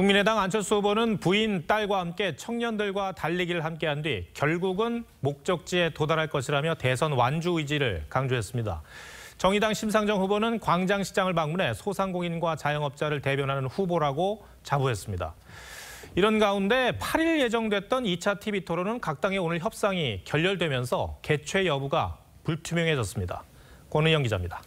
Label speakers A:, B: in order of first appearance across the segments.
A: 국민의당 안철수 후보는 부인, 딸과 함께 청년들과 달리기를 함께한 뒤 결국은 목적지에 도달할 것이라며 대선 완주 의지를 강조했습니다. 정의당 심상정 후보는 광장시장을 방문해 소상공인과 자영업자를 대변하는 후보라고 자부했습니다. 이런 가운데 8일 예정됐던 2차 TV 토론은 각 당의 오늘 협상이 결렬되면서 개최 여부가 불투명해졌습니다. 권은영 기자입니다.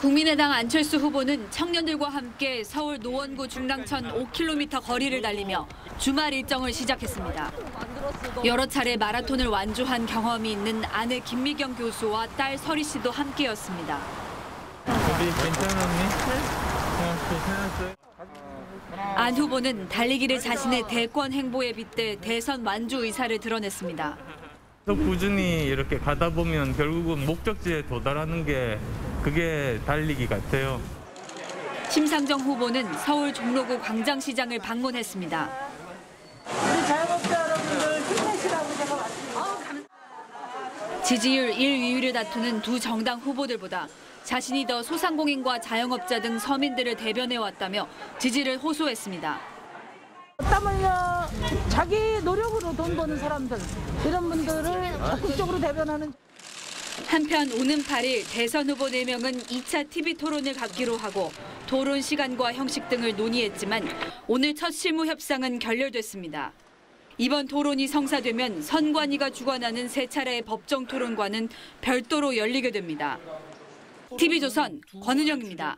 B: 국민의당 안철수 후보는 청년들과 함께 서울 노원구 중랑천 5km 거리를 달리며 주말 일정을 시작했습니다. 여러 차례 마라톤을 완주한 경험이 있는 아내 김미경 교수와 딸 설희 씨도 함께였습니다. 안 후보는 달리기를 자신의 대권 행보에 빗대 대선 완주 의사를 드러냈습니다.
C: 계속 꾸준히 이렇게 가다 보면 결국은 목적지에 도달하는 게 그게 달리기 같아요.
B: 심상정 후보는 서울 종로구 광장시장을 방문했습니다.
D: 우리 자영업자 여러분들 힘내시라고 제가 왔습니다.
B: 지지율 1, 2위를 다투는 두 정당 후보들보다 자신이 더 소상공인과 자영업자 등 서민들을 대변해 왔다며 지지를 호소했습니다.
D: 자기 노력으로 돈 버는 사람들 이런 분들을 적극적으로 대변하는
B: 한편 오는 8일 대선 후보 4명은 2차 TV 토론을 갖기로 하고 토론 시간과 형식 등을 논의했지만 오늘 첫 실무 협상은 결렬됐습니다. 이번 토론이 성사되면 선관위가 주관하는 세 차례의 법정 토론과는 별도로 열리게 됩니다. TV조선 권은영입니다.